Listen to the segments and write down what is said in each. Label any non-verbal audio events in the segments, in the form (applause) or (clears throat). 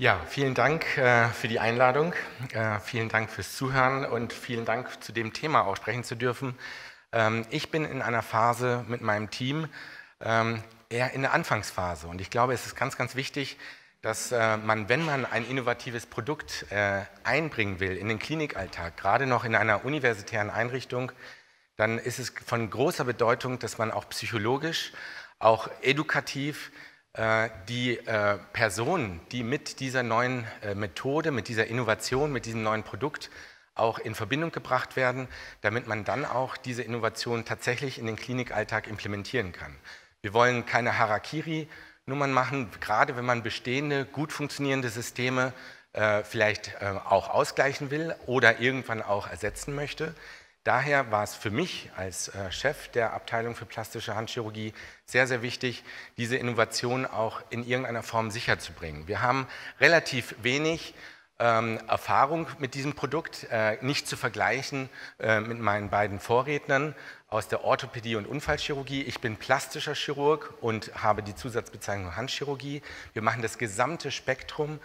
Ja, vielen Dank äh, für die Einladung, äh, vielen Dank fürs Zuhören und vielen Dank zu dem Thema auch sprechen zu dürfen. Ähm, ich bin in einer Phase mit meinem Team ähm, eher in der Anfangsphase und ich glaube, es ist ganz, ganz wichtig, dass äh, man, wenn man ein innovatives Produkt einbringen will in den Klinikalltag, gerade noch in einer universitären Einrichtung, dann ist es von großer Bedeutung, dass man auch psychologisch, auch edukativ die äh, Personen, die mit dieser neuen äh, Methode, mit dieser Innovation, mit diesem neuen Produkt auch in Verbindung gebracht werden, damit man dann auch diese Innovation tatsächlich in den Klinikalltag implementieren kann. Wir wollen keine Harakiri-Nummern machen, gerade wenn man bestehende, gut funktionierende Systeme vielleicht auch ausgleichen will oder irgendwann auch ersetzen möchte. Daher war es für mich als äh, Chef der Abteilung für plastische Handchirurgie sehr, sehr wichtig, diese Innovation auch in irgendeiner Form sicherzubringen. Wir haben relativ wenig ähm, Erfahrung mit diesem Produkt, äh, nicht zu vergleichen äh, mit meinen beiden Vorrednern aus der Orthopädie und Unfallchirurgie. Ich bin plastischer Chirurg und habe die Zusatzbezeichnung Handchirurgie. Wir machen das gesamte Spektrum,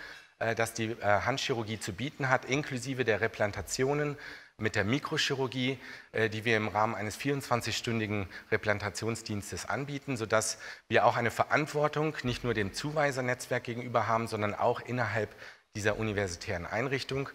das die Handchirurgie zu bieten hat, inklusive der Replantationen, mit der Mikrochirurgie, äh, die wir im Rahmen eines 24-stündigen Replantationsdienstes anbieten, sodass wir auch eine Verantwortung nicht nur dem Zuweisernetzwerk gegenüber haben, sondern auch innerhalb dieser universitären Einrichtung.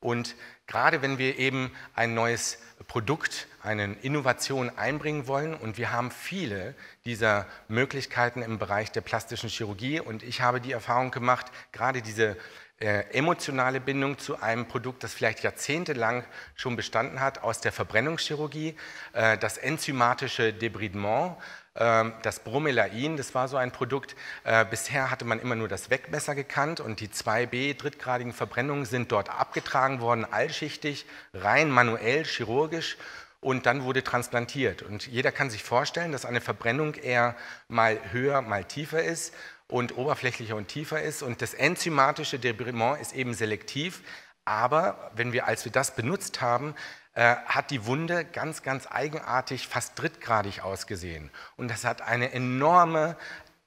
Und gerade wenn wir eben ein neues Produkt, eine Innovation einbringen wollen, und wir haben viele dieser Möglichkeiten im Bereich der plastischen Chirurgie, und ich habe die Erfahrung gemacht, gerade diese emotionale Bindung zu einem Produkt, das vielleicht jahrzehntelang schon bestanden hat aus der Verbrennungschirurgie, äh, das enzymatische Debridement, äh, das Bromelain, das war so ein Produkt. Äh, bisher hatte man immer nur das Wegmesser gekannt und die 2b drittgradigen Verbrennungen sind dort abgetragen worden, allschichtig, rein manuell, chirurgisch und dann wurde transplantiert. Und jeder kann sich vorstellen, dass eine Verbrennung eher mal höher, mal tiefer ist und oberflächlicher und tiefer ist. Und das enzymatische Debridement ist eben selektiv. Aber wenn wir, als wir das benutzt haben, äh, hat die Wunde ganz, ganz eigenartig, fast drittgradig ausgesehen. Und das hat eine enorme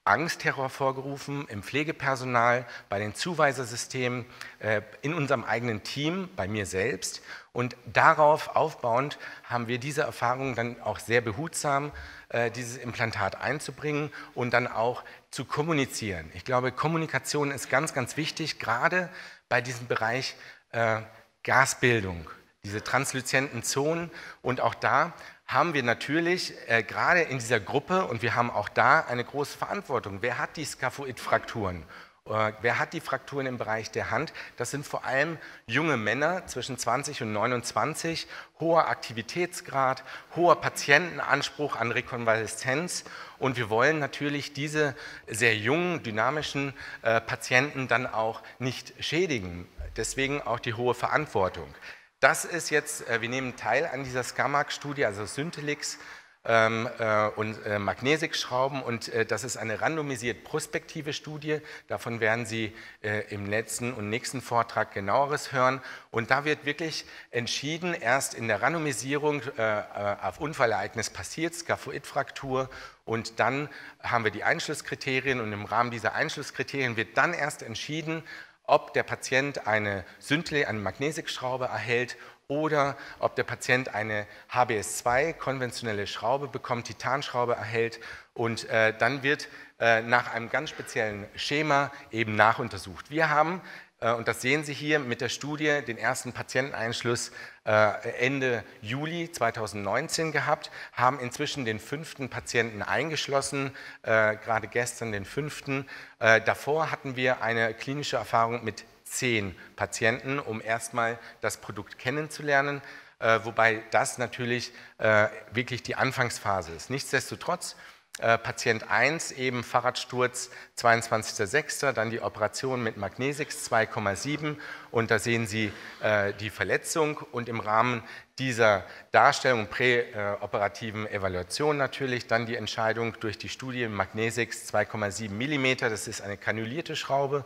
Angst hervorgerufen im Pflegepersonal, bei den Zuweisersystemen, äh, in unserem eigenen Team, bei mir selbst. Und darauf aufbauend haben wir diese Erfahrung dann auch sehr behutsam, äh, dieses Implantat einzubringen und dann auch zu kommunizieren. Ich glaube, Kommunikation ist ganz, ganz wichtig, gerade bei diesem Bereich äh, Gasbildung, diese transluzenten Zonen. Und auch da haben wir natürlich äh, gerade in dieser Gruppe, und wir haben auch da eine große Verantwortung, wer hat die Skaphoidfrakturen? Äh, wer hat die Frakturen im Bereich der Hand? Das sind vor allem junge Männer zwischen 20 und 29, hoher Aktivitätsgrad, hoher Patientenanspruch an Rekonvaleszenz. Und wir wollen natürlich diese sehr jungen, dynamischen äh, Patienten dann auch nicht schädigen. Deswegen auch die hohe Verantwortung. Das ist jetzt, äh, wir nehmen teil an dieser SCAMAG-Studie, also Syntelix, ähm, äh, und äh, Magnesik-Schrauben und äh, das ist eine randomisiert prospektive Studie. Davon werden Sie äh, im letzten und nächsten Vortrag genaueres hören. Und da wird wirklich entschieden, erst in der Randomisierung äh, äh, auf Unfallereignis passiert, Skaphoidfraktur und dann haben wir die Einschlusskriterien und im Rahmen dieser Einschlusskriterien wird dann erst entschieden, ob der Patient eine Syntle, eine Magnesikschraube erhält oder ob der Patient eine HBS2 konventionelle Schraube bekommt, Titanschraube erhält und äh, dann wird äh, nach einem ganz speziellen Schema eben nachuntersucht. Wir haben, äh, und das sehen Sie hier mit der Studie, den ersten Patienteneinschluss äh, Ende Juli 2019 gehabt, haben inzwischen den fünften Patienten eingeschlossen, äh, gerade gestern den fünften. Äh, davor hatten wir eine klinische Erfahrung mit zehn Patienten, um erstmal das Produkt kennenzulernen, äh, wobei das natürlich äh, wirklich die Anfangsphase ist. Nichtsdestotrotz, äh, Patient 1 eben Fahrradsturz 22.06., dann die Operation mit Magnesix 2,7 und da sehen Sie äh, die Verletzung und im Rahmen dieser Darstellung präoperativen Evaluation natürlich dann die Entscheidung durch die Studie Magnesix 2,7 mm, das ist eine kanulierte Schraube,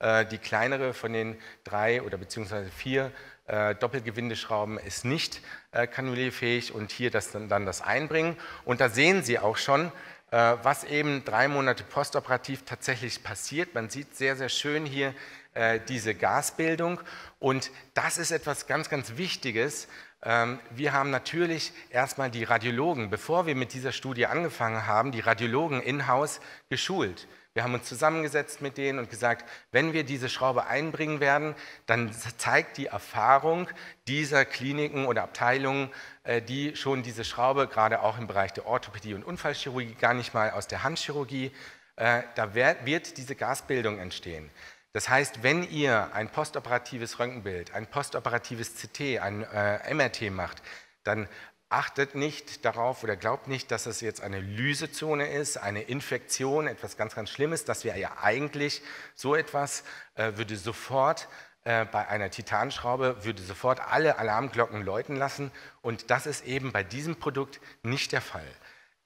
die kleinere von den drei oder beziehungsweise vier äh, Doppelgewindeschrauben ist nicht äh, kanulierfähig und hier das dann, dann das Einbringen. Und da sehen Sie auch schon, was eben drei Monate postoperativ tatsächlich passiert. Man sieht sehr, sehr schön hier äh, diese Gasbildung. Und das ist etwas ganz, ganz Wichtiges. Ähm, wir haben natürlich erstmal die Radiologen, bevor wir mit dieser Studie angefangen haben, die Radiologen in-house geschult. Wir haben uns zusammengesetzt mit denen und gesagt, wenn wir diese Schraube einbringen werden, dann zeigt die Erfahrung dieser Kliniken oder Abteilungen, äh, die schon diese Schraube, gerade auch im Bereich der Orthopädie und Unfallchirurgie, gar nicht mal aus der Handchirurgie, äh, da wird diese Gasbildung entstehen. Das heißt, wenn ihr ein postoperatives Röntgenbild, ein postoperatives CT, ein äh, MRT macht, dann achtet nicht darauf oder glaubt nicht, dass es jetzt eine Lysezone ist, eine Infektion, etwas ganz, ganz Schlimmes. Das wäre ja eigentlich so etwas, äh, würde sofort äh, bei einer Titanschraube, würde sofort alle Alarmglocken läuten lassen. Und das ist eben bei diesem Produkt nicht der Fall.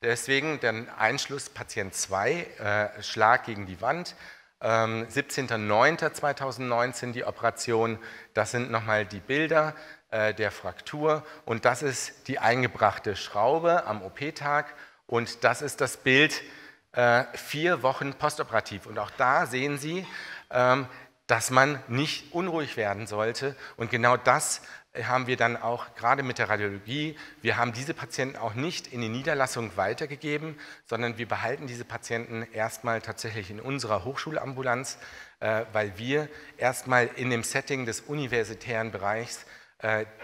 Deswegen der Einschluss Patient 2, äh, Schlag gegen die Wand. Ähm, 17.09.2019 die Operation, das sind nochmal die Bilder. Äh, der Fraktur. Und das ist die eingebrachte Schraube am OP-Tag und das ist das Bild äh, vier Wochen postoperativ. Und auch da sehen Sie, ähm, dass man nicht unruhig werden sollte. Und genau das haben wir dann auch gerade mit der Radiologie, wir haben diese Patienten auch nicht in die Niederlassung weitergegeben, sondern wir behalten diese Patienten erstmal tatsächlich in unserer Hochschulambulanz, äh, weil wir erstmal in dem Setting des universitären Bereichs äh,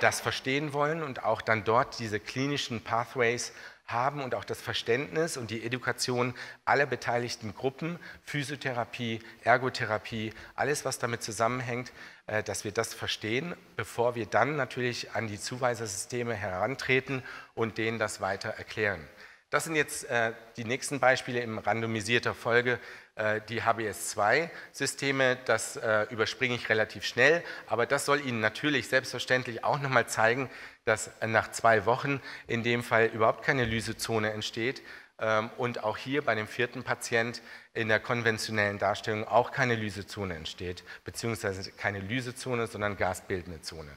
das verstehen wollen und auch dann dort diese klinischen Pathways haben und auch das Verständnis und die Education aller beteiligten Gruppen, Physiotherapie, Ergotherapie, alles, was damit zusammenhängt, äh, dass wir das verstehen, bevor wir dann natürlich an die Zuweisersysteme herantreten und denen das weiter erklären. Das sind jetzt äh, die nächsten Beispiele in randomisierter Folge, äh, die HBS2-Systeme. Das äh, überspringe ich relativ schnell, aber das soll Ihnen natürlich selbstverständlich auch nochmal zeigen, dass nach zwei Wochen in dem Fall überhaupt keine Lysezone entsteht ähm, und auch hier bei dem vierten Patient in der konventionellen Darstellung auch keine Lysezone entsteht, beziehungsweise keine Lysezone, sondern gasbildende Zone.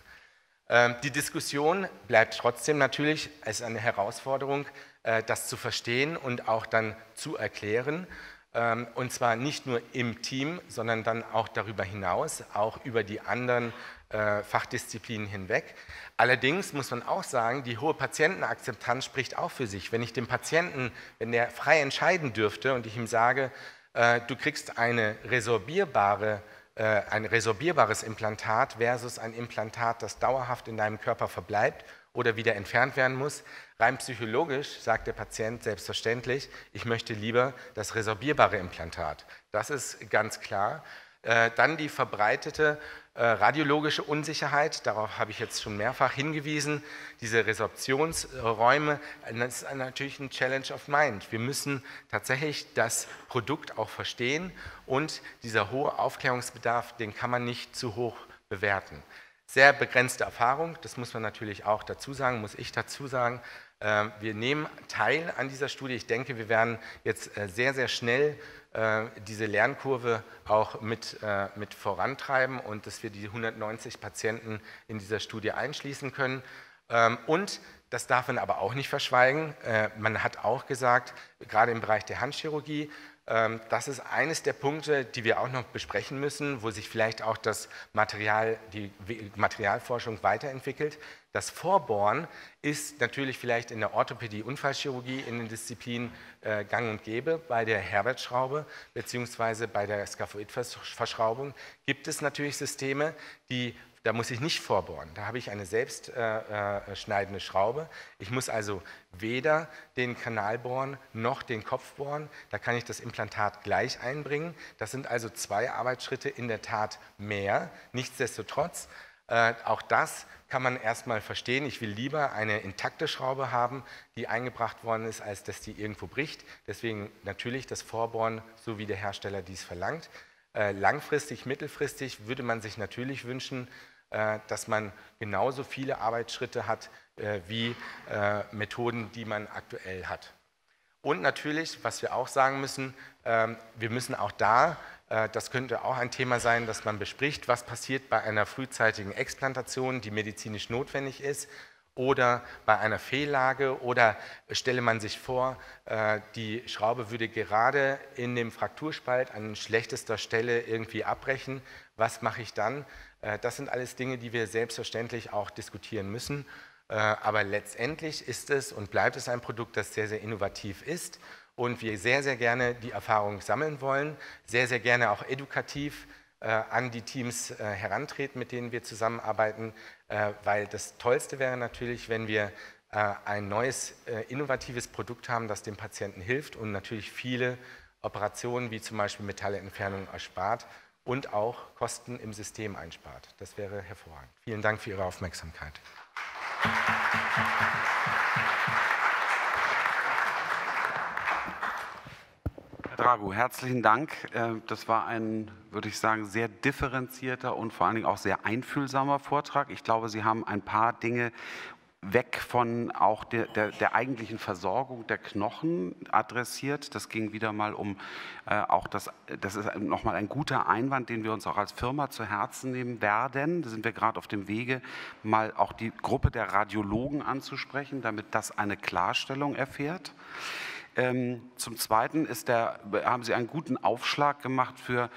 Ähm, die Diskussion bleibt trotzdem natürlich als eine Herausforderung, äh, das zu verstehen und auch dann zu erklären. Ähm, und zwar nicht nur im Team, sondern dann auch darüber hinaus, auch über die anderen äh, Fachdisziplinen hinweg. Allerdings muss man auch sagen, die hohe Patientenakzeptanz spricht auch für sich. Wenn ich dem Patienten, wenn der frei entscheiden dürfte und ich ihm sage, äh, du kriegst eine resorbierbare ein resorbierbares Implantat versus ein Implantat, das dauerhaft in deinem Körper verbleibt oder wieder entfernt werden muss. Rein psychologisch sagt der Patient selbstverständlich, ich möchte lieber das resorbierbare Implantat. Das ist ganz klar. Äh, dann die verbreitete äh, radiologische Unsicherheit, darauf habe ich jetzt schon mehrfach hingewiesen. Diese Resorptionsräume, das ist natürlich ein Challenge of Mind. Wir müssen tatsächlich das Produkt auch verstehen und dieser hohe Aufklärungsbedarf, den kann man nicht zu hoch bewerten sehr begrenzte Erfahrung, das muss man natürlich auch dazu sagen, muss ich dazu sagen. Ähm, wir nehmen teil an dieser Studie. Ich denke, wir werden jetzt äh, sehr, sehr schnell äh, diese Lernkurve auch mit, äh, mit vorantreiben und dass wir die 190 Patienten in dieser Studie einschließen können. Ähm, und das darf man aber auch nicht verschweigen. Man hat auch gesagt, gerade im Bereich der Handchirurgie, das ist eines der Punkte, die wir auch noch besprechen müssen, wo sich vielleicht auch das Material, die Materialforschung weiterentwickelt. Das Vorbohren ist natürlich vielleicht in der Orthopädie, Unfallchirurgie in den Disziplinen äh, gang und gäbe. Bei der Herbert-Schraube bzw. bei der Skaphoidverschraubung gibt es natürlich Systeme, die da muss ich nicht vorbohren. Da habe ich eine selbstschneidende äh, äh, Schraube. Ich muss also weder den Kanal bohren noch den Kopf bohren. Da kann ich das Implantat gleich einbringen. Das sind also zwei Arbeitsschritte in der Tat mehr. Nichtsdestotrotz, äh, auch das kann man erstmal verstehen. Ich will lieber eine intakte Schraube haben, die eingebracht worden ist, als dass die irgendwo bricht. Deswegen natürlich das Vorbohren, so wie der Hersteller dies verlangt. Äh, langfristig, mittelfristig würde man sich natürlich wünschen, dass man genauso viele Arbeitsschritte hat äh, wie äh, Methoden, die man aktuell hat. Und natürlich, was wir auch sagen müssen, ähm, wir müssen auch da, das könnte auch ein Thema sein, dass man bespricht, was passiert bei einer frühzeitigen Explantation, die medizinisch notwendig ist. oder bei einer Fehllage oder stelle man sich vor, äh, die Schraube würde gerade in dem Frakturspalt an schlechtester Stelle irgendwie abbrechen. Was mache ich dann? Äh, das sind alles Dinge, die wir selbstverständlich auch diskutieren müssen. Äh, aber letztendlich ist es und bleibt es ein Produkt, das sehr, sehr innovativ ist und wir sehr, sehr gerne die Erfahrung sammeln wollen, sehr, sehr gerne auch edukativ äh, an die Teams herantreten, mit denen wir zusammenarbeiten, weil das Tollste wäre natürlich, wenn wir ein neues, innovatives Produkt haben, das dem Patienten hilft und natürlich viele Operationen wie zum Beispiel Metallentfernung erspart und auch Kosten im System einspart. Das wäre hervorragend. Vielen Dank für Ihre Aufmerksamkeit. Herr Drago, herzlichen Dank. Äh, das war ein, würde ich sagen, sehr differenzierter und vor allen Dingen auch sehr einfühlsamer Vortrag. Ich glaube, Sie haben ein paar Dinge weg von auch der, der, der, eigentlichen Versorgung der Knochen adressiert. Das ging wieder mal um äh, auch das, das ist nochmal ein guter Einwand, den wir uns auch als Firma zu Herzen nehmen werden. Da sind wir gerade auf dem Wege, mal auch die Gruppe der Radiologen anzusprechen, damit das eine Klarstellung erfährt. Ähm, zum Zweiten der, haben Sie einen guten Aufschlag gemacht für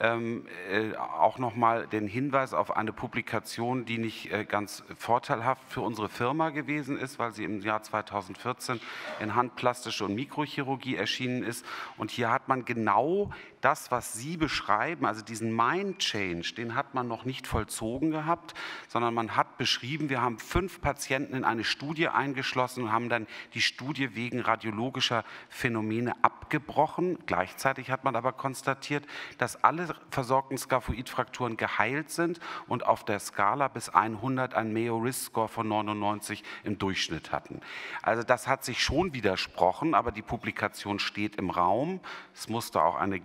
ähm, äh, auch nochmal den Hinweis auf eine Publikation, die nicht äh, ganz vorteilhaft für unsere Firma gewesen ist, weil sie im Jahr 2014 in Handplastische und Mikrochirurgie erschienen ist. Und hier hat man genau das, was Sie beschreiben, also diesen Mind Change, den hat man noch nicht vollzogen gehabt, sondern man hat beschrieben, wir haben fünf Patienten in eine Studie eingeschlossen und haben dann die Studie wegen radiologischer Phänomene abgebrochen. Gleichzeitig hat man aber konstatiert, dass alle versorgten Skaphoidfrakturen geheilt sind und auf der Skala bis 100 ein Mayo-Risk-Score von 99 im Durchschnitt hatten. Also das hat sich schon widersprochen, aber die Publikation steht im Raum. Es musste auch eine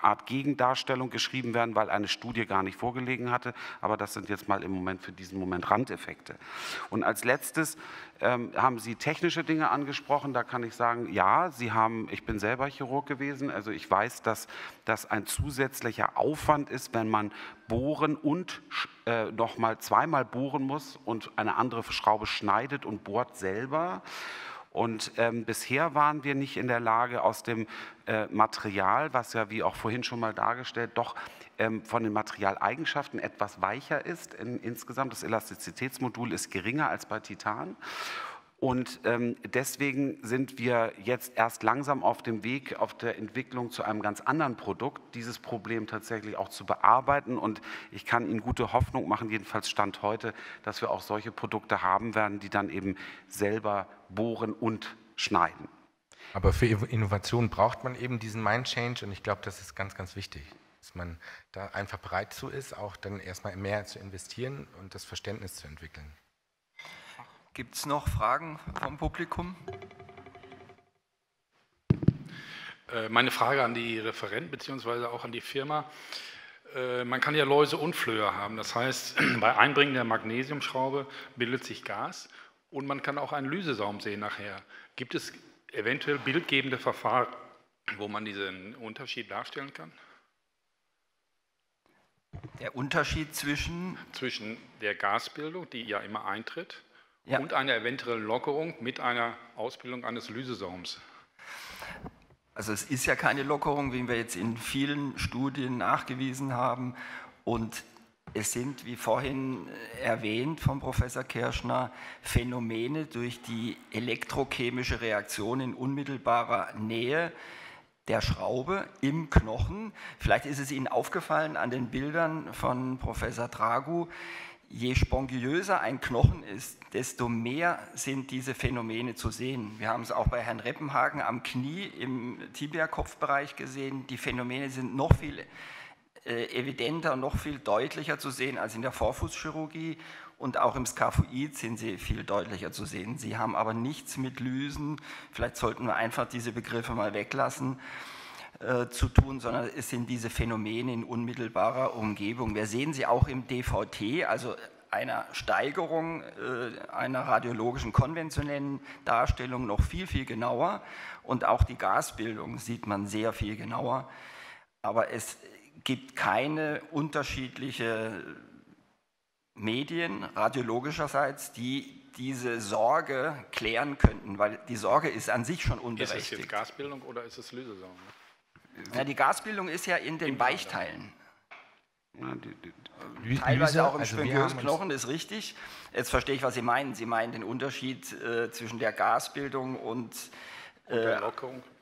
Art Gegendarstellung geschrieben werden, weil eine Studie gar nicht vorgelegen hatte. Aber das sind jetzt mal im Moment für diesen Moment Randeffekte. Und als letztes ähm, haben Sie technische Dinge angesprochen. Da kann ich sagen, ja, Sie haben, ich bin selber Chirurg gewesen, also ich weiß, dass das ein zusätzlicher Aufwand ist, wenn man bohren und äh, nochmal zweimal bohren muss und eine andere Schraube schneidet und bohrt selber. Und ähm, bisher waren wir nicht in der Lage, aus dem äh, Material, was ja wie auch vorhin schon mal dargestellt, doch ähm, von den Materialeigenschaften etwas weicher ist. In, insgesamt das Elastizitätsmodul ist geringer als bei Titan. Und ähm, deswegen sind wir jetzt erst langsam auf dem Weg, auf der Entwicklung zu einem ganz anderen Produkt, dieses Problem tatsächlich auch zu bearbeiten. Und ich kann Ihnen gute Hoffnung machen, jedenfalls Stand heute, dass wir auch solche Produkte haben werden, die dann eben selber bohren und schneiden. Aber für Innovation braucht man eben diesen Mind Change und ich glaube, das ist ganz, ganz wichtig, dass man da einfach bereit zu ist, auch dann erstmal mehr zu investieren und das Verständnis zu entwickeln. Gibt es noch Fragen vom Publikum? Äh, meine Frage an die Referenten bzw. auch an die Firma. Äh, man kann ja Läuse und Flöhe haben. Das heißt, (clears throat) bei Einbringen der Magnesiumschraube bildet sich Gas und man kann auch einen Lysesaum sehen nachher. Gibt es eventuell bildgebende Verfahren, wo man diesen Unterschied darstellen kann? Der Unterschied zwischen? Zwischen der Gasbildung, die ja immer eintritt, ja. und eine eventuelle Lockerung mit einer Ausbildung eines Lysesaums. Also es ist ja keine Lockerung, wie wir jetzt in vielen Studien nachgewiesen haben. Und es sind, wie vorhin erwähnt vom Professor Kirschner, Phänomene durch die elektrochemische Reaktion in unmittelbarer Nähe der Schraube im Knochen. Vielleicht ist es Ihnen aufgefallen an den Bildern von Professor Dragu, je spongiöser ein Knochen ist, desto mehr sind diese Phänomene zu sehen. Wir haben es auch bei Herrn Reppenhagen am Knie im Tibia-Kopfbereich gesehen. Die Phänomene sind noch viel äh, evidenter noch viel deutlicher zu sehen als in der Vorfußchirurgie und auch im Skaphoid sind sie viel deutlicher zu sehen. Sie haben aber nichts mit Lysen, vielleicht sollten wir einfach diese Begriffe mal weglassen, äh, zu tun, sondern es sind diese Phänomene in unmittelbarer Umgebung. Wir sehen sie auch im DVT, also einer Steigerung äh, einer radiologischen konventionellen Darstellung noch viel, viel genauer. Und auch die Gasbildung sieht man sehr viel genauer. Aber es gibt keine unterschiedliche Medien radiologischerseits, die diese Sorge klären könnten, weil die Sorge ist an sich schon unberechtigt. Ist es jetzt Gasbildung oder ist es Lösesorge? Ja, die Gasbildung ist ja in den Weichteilen. Teilweise auch im also ist richtig. Jetzt verstehe ich, was Sie meinen. Sie meinen den Unterschied äh, zwischen der Gasbildung und, äh,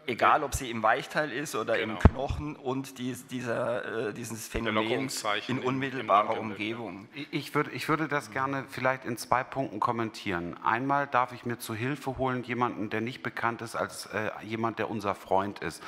egal ob sie im Weichteil ist oder genau. im Knochen und dies, dieser, äh, dieses Phänomen in unmittelbarer Umgebung. Ich würde, ich würde das gerne vielleicht in zwei Punkten kommentieren. Einmal darf ich mir zu Hilfe holen jemanden, der nicht bekannt ist als äh, jemand, der unser Freund ist.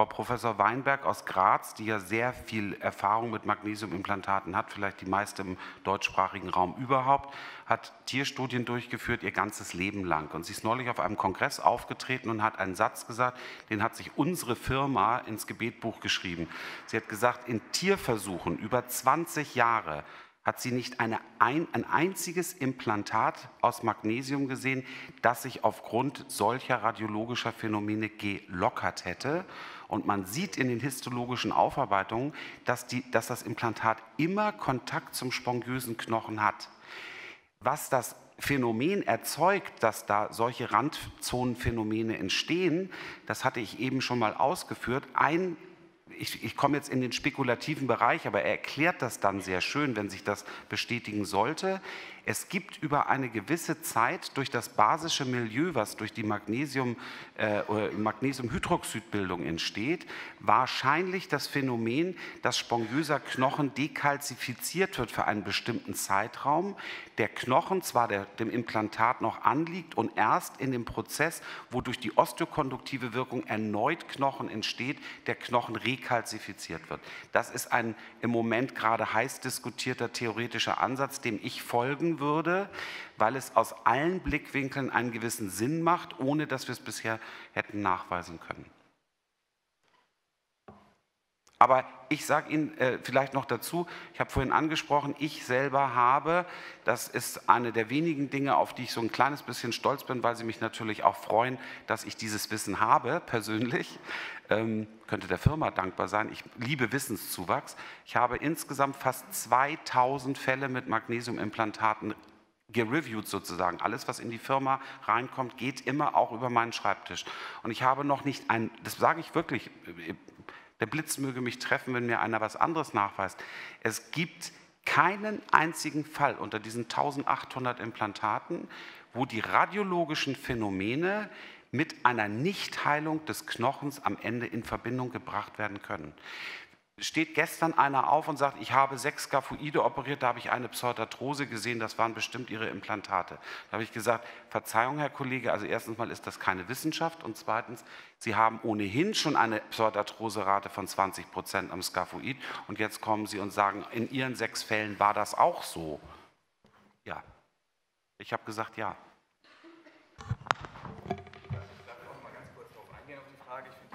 Frau Professor Weinberg aus Graz, die ja sehr viel Erfahrung mit Magnesiumimplantaten hat, vielleicht die meiste im deutschsprachigen Raum überhaupt, hat Tierstudien durchgeführt ihr ganzes Leben lang. Und sie ist neulich auf einem Kongress aufgetreten und hat einen Satz gesagt, den hat sich unsere Firma ins Gebetbuch geschrieben. Sie hat gesagt, in Tierversuchen über 20 Jahre hat sie nicht eine, ein, ein einziges Implantat aus Magnesium gesehen, das sich aufgrund solcher radiologischer Phänomene gelockert hätte. Und man sieht in den histologischen Aufarbeitungen, dass, die, dass das Implantat immer Kontakt zum spongiösen Knochen hat. Was das Phänomen erzeugt, dass da solche Randzonenphänomene entstehen, das hatte ich eben schon mal ausgeführt. Ein ich, ich komme jetzt in den spekulativen Bereich, aber er erklärt das dann sehr schön, wenn sich das bestätigen sollte. Es gibt über eine gewisse Zeit durch das basische Milieu, was durch die Magnesium, äh, Magnesiumhydroxidbildung entsteht, wahrscheinlich das Phänomen, dass spongiöser Knochen dekalzifiziert wird für einen bestimmten Zeitraum. Der Knochen zwar der, dem Implantat noch anliegt und erst in dem Prozess, wo durch die osteokonduktive Wirkung erneut Knochen entsteht, der Knochen rekalzifiziert wird. Das ist ein im Moment gerade heiß diskutierter theoretischer Ansatz, dem ich folgen bringen würde, weil es aus allen Blickwinkeln einen gewissen Sinn macht, ohne dass wir es bisher hätten nachweisen können. Aber ich sage Ihnen äh, vielleicht noch dazu, ich habe vorhin angesprochen, ich selber habe, das ist eine der wenigen Dinge, auf die ich so ein kleines bisschen stolz bin, weil Sie mich natürlich auch freuen, dass ich dieses Wissen habe, (laughs) persönlich. Ähm, könnte der Firma dankbar sein. Ich liebe Wissenszuwachs. Ich habe insgesamt fast 2000 Fälle mit Magnesiumimplantaten gereviewt sozusagen. Alles, was in die Firma reinkommt, geht immer auch über meinen Schreibtisch. Und ich habe noch nicht ein, das sage ich wirklich, der Blitz möge mich treffen, wenn mir einer was anderes nachweist. Es gibt keinen einzigen Fall unter diesen 1800 Implantaten, wo die radiologischen Phänomene mit einer Nichtheilung des Knochens am Ende in Verbindung gebracht werden können steht gestern einer auf und sagt, ich habe sechs Skaphoide operiert, da habe ich eine Pseudarthrose gesehen, das waren bestimmt Ihre Implantate. Da habe ich gesagt, Verzeihung, Herr Kollege, also erstens mal ist das keine Wissenschaft und zweitens, Sie haben ohnehin schon eine Pseudarthrose-Rate von 20 Prozent am Skaphoid und jetzt kommen Sie und sagen, in Ihren sechs Fällen war das auch so. Ja, ich habe gesagt, ja.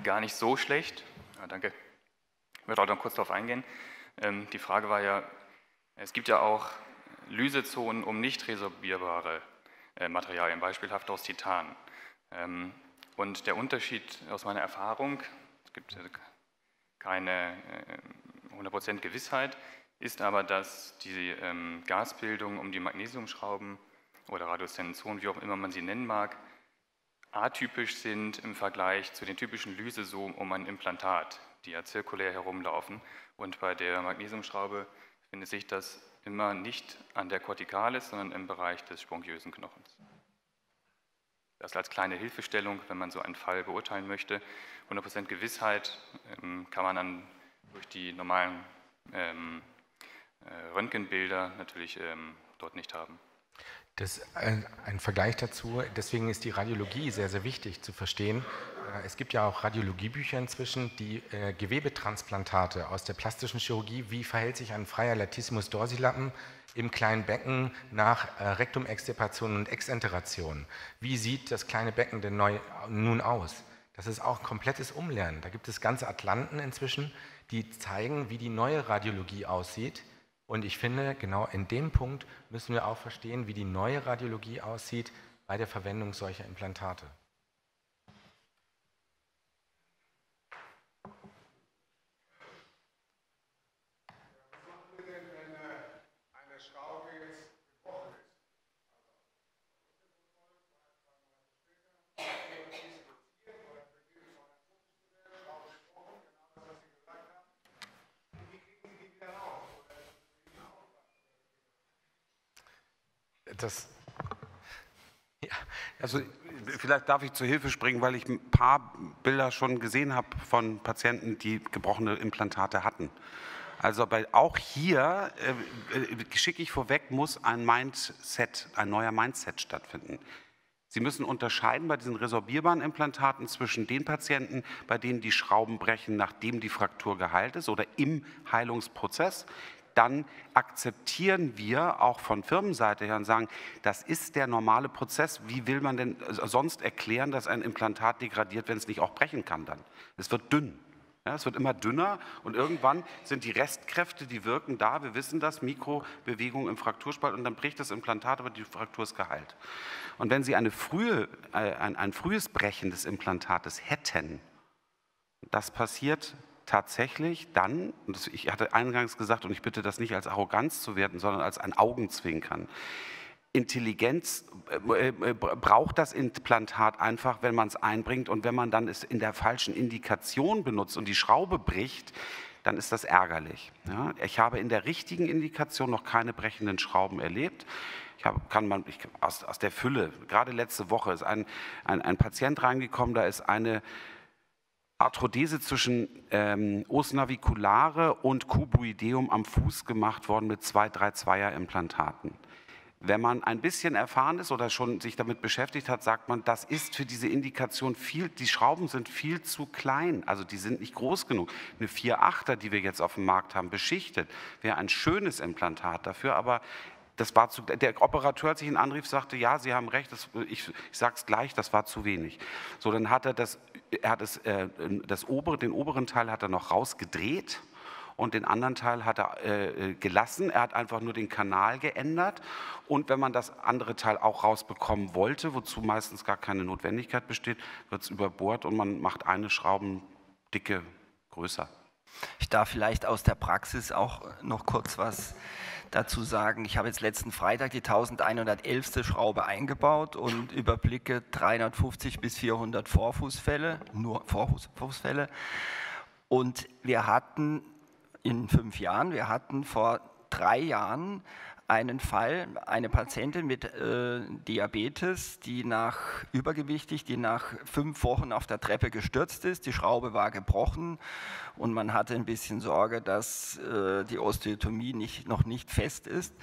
Gar nicht so schlecht. Ja, danke. Ich werde auch noch kurz darauf eingehen. Ähm, die Frage war ja, es gibt ja auch Lysezonen um nicht resorbierbare äh, Materialien, beispielhaft aus Titan. Ähm, und der Unterschied aus meiner Erfahrung, es gibt keine 100% äh, Gewissheit, ist aber, dass die ähm, Gasbildung um die Magnesiumschrauben oder Radiosenszonen, wie auch immer man sie nennen mag, atypisch sind im Vergleich zu den typischen Lysezonen um ein Implantat die ja zirkulär herumlaufen. Und bei der Magnesiumschraube findet sich das immer nicht an der Corticalis, sondern im Bereich des spongiösen Knochens. Das als kleine Hilfestellung, wenn man so einen Fall beurteilen möchte. 100% Gewissheit ähm, kann man dann durch die normalen ähm, äh, Röntgenbilder natürlich ähm, dort nicht haben. Das, ein, ein, Vergleich dazu, deswegen ist die Radiologie sehr, sehr wichtig zu verstehen. Es gibt ja auch Radiologiebücher inzwischen, die äh, Gewebetransplantate aus der plastischen Chirurgie, wie verhält sich ein freier Latissimus dorsilappen im kleinen Becken nach äh, Rektumextirpation und Exenteration. Wie sieht das kleine Becken denn neu, nun aus? Das ist auch komplettes Umlernen. Da gibt es ganze Atlanten inzwischen, die zeigen, wie die neue Radiologie aussieht und ich finde, genau in dem Punkt müssen wir auch verstehen, wie die neue Radiologie aussieht bei der Verwendung solcher Implantate. Das ja. Also vielleicht darf ich zur Hilfe springen, weil ich ein paar Bilder schon gesehen habe von Patienten, die gebrochene Implantate hatten. Also bei, auch hier, äh, äh, schicke ich vorweg, muss ein Mindset, ein neuer Mindset stattfinden. Sie müssen unterscheiden bei diesen resorbierbaren Implantaten zwischen den Patienten, bei denen die Schrauben brechen, nachdem die Fraktur geheilt ist oder im Heilungsprozess. Dann akzeptieren wir auch von Firmenseite her und sagen, das ist der normale Prozess. Wie will man denn sonst erklären, dass ein Implantat degradiert, wenn es nicht auch brechen kann dann? Es wird dünn. Ja, es wird immer dünner und irgendwann sind die Restkräfte, die wirken da. Wir wissen das, Mikrobewegung im Frakturspalt und dann bricht das Implantat, aber die Fraktur ist geheilt. Und wenn Sie eine frühe, äh, ein, ein frühes Brechen des Implantates hätten, das passiert tatsächlich dann, ich hatte eingangs gesagt, und ich bitte das nicht als Arroganz zu werten, sondern als ein Augenzwinkern. Intelligenz äh, äh, braucht das Implantat einfach, wenn man es einbringt und wenn man dann es in der falschen Indikation benutzt und die Schraube bricht, dann ist das ärgerlich. Ja, ich habe in der richtigen Indikation noch keine brechenden Schrauben erlebt. Ich hab, kann man, ich, aus, aus der Fülle, gerade letzte Woche ist ein, ein, ein Patient reingekommen, da ist eine Arthrodese zwischen ähm, Os naviculare und Cuboideum am Fuß gemacht worden mit zwei 3-2er-Implantaten. Wenn man ein bisschen erfahren ist oder schon sich damit beschäftigt hat, sagt man, das ist für diese Indikation viel, die Schrauben sind viel zu klein, also die sind nicht groß genug. Eine 4-8er, die wir jetzt auf dem Markt haben, beschichtet, wäre ein schönes Implantat dafür, aber das war zu, der Operateur, als ich ihn anrief, sagte, ja, Sie haben recht, das, ich, ich sage es gleich, das war zu wenig. So, dann hat er, das, er hat es, äh, das obere, den oberen Teil hat er noch rausgedreht und den anderen Teil hat er äh, gelassen. Er hat einfach nur den Kanal geändert. Und wenn man das andere Teil auch rausbekommen wollte, wozu meistens gar keine Notwendigkeit besteht, wird es überbohrt und man macht eine Schraubendicke größer. Ich darf vielleicht aus der Praxis auch noch kurz was dazu sagen, ich habe jetzt letzten Freitag die 1111. Schraube eingebaut und überblicke 350 bis 400 Vorfußfälle, nur Vorfußfälle. Und wir hatten in fünf Jahren, wir hatten vor drei Jahren einen Fall, eine Patientin mit äh, Diabetes, die nach übergewichtig, die nach fünf Wochen auf der Treppe gestürzt ist. Die Schraube war gebrochen und man hatte ein bisschen Sorge, dass äh, die Osteotomie nicht, noch nicht fest ist.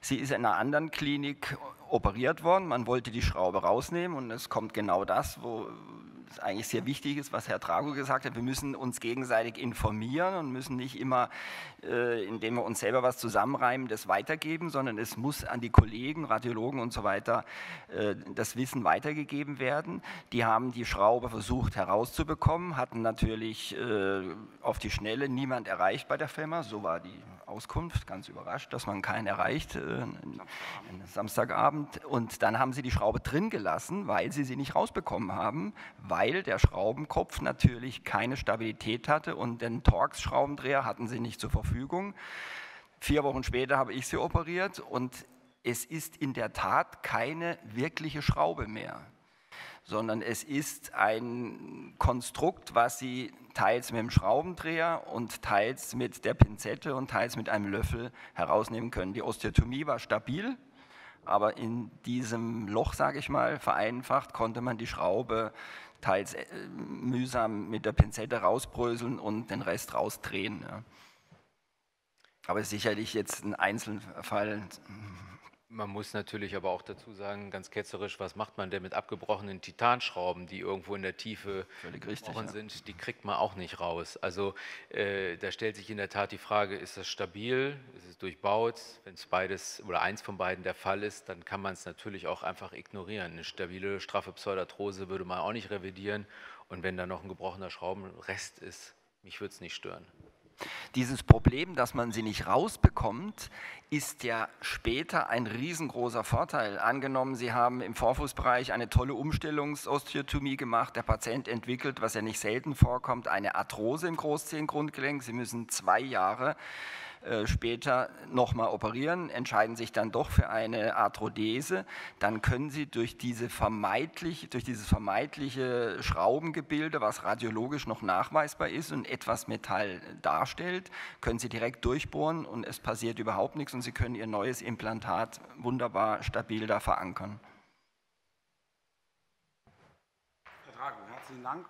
Sie ist in einer anderen Klinik operiert worden. Man wollte die Schraube rausnehmen und es kommt genau das, wo das eigentlich sehr wichtig ist, was Herr Drago gesagt hat. Wir müssen uns gegenseitig informieren und müssen nicht immer, äh, indem wir uns selber was zusammenreimen, das weitergeben, sondern es muss an die Kollegen, Radiologen und so weiter äh, das Wissen weitergegeben werden. Die haben die Schraube versucht herauszubekommen, hatten natürlich äh, auf die Schnelle niemand erreicht bei der Firma. So war die Auskunft, ganz überrascht, dass man keinen erreicht, äh, Samstagabend. Und dann haben sie die Schraube drin gelassen, weil sie sie nicht rausbekommen haben, weil der Schraubenkopf natürlich keine Stabilität hatte und den Torx-Schraubendreher hatten sie nicht zur Verfügung. Vier Wochen später habe ich sie operiert und es ist in der Tat keine wirkliche Schraube mehr sondern es ist ein Konstrukt, was Sie teils mit dem Schraubendreher und teils mit der Pinzette und teils mit einem Löffel herausnehmen können. Die Osteotomie war stabil, aber in diesem Loch, sage ich mal, vereinfacht, konnte man die Schraube teils äh, mühsam mit der Pinzette rausbröseln und den Rest rausdrehen. Aber sicherlich jetzt ein Einzelfall man muss natürlich aber auch dazu sagen, ganz ketzerisch, was macht man denn mit abgebrochenen Titanschrauben, die irgendwo in der Tiefe richtig, ja. sind? Die kriegt man auch nicht raus. Also äh, da stellt sich in der Tat die Frage, ist das stabil, ist es durchbaut? Wenn es beides oder eins von beiden der Fall ist, dann kann man es natürlich auch einfach ignorieren. Eine stabile, straffe Pseudarthrose würde man auch nicht revidieren. Und wenn da noch ein gebrochener Schraubenrest ist, mich würde es nicht stören. Dieses Problem, dass man sie nicht rausbekommt, ist ja später ein riesengroßer Vorteil. Angenommen, Sie haben im Vorfußbereich eine tolle Umstellungsosteotomie gemacht, der Patient entwickelt, was ja nicht selten vorkommt, eine Arthrose im Großzehengrundgelenk. Sie müssen zwei Jahre äh, später nochmal operieren, entscheiden sich dann doch für eine Arthrodese, dann können Sie durch, diese vermeidlich, durch dieses vermeidliche Schraubengebilde, was radiologisch noch nachweisbar ist und etwas Metall darstellt, können Sie direkt durchbohren und es passiert überhaupt nichts und Sie können Ihr neues Implantat wunderbar stabil da verankern. Herr Drago, herzlichen Dank.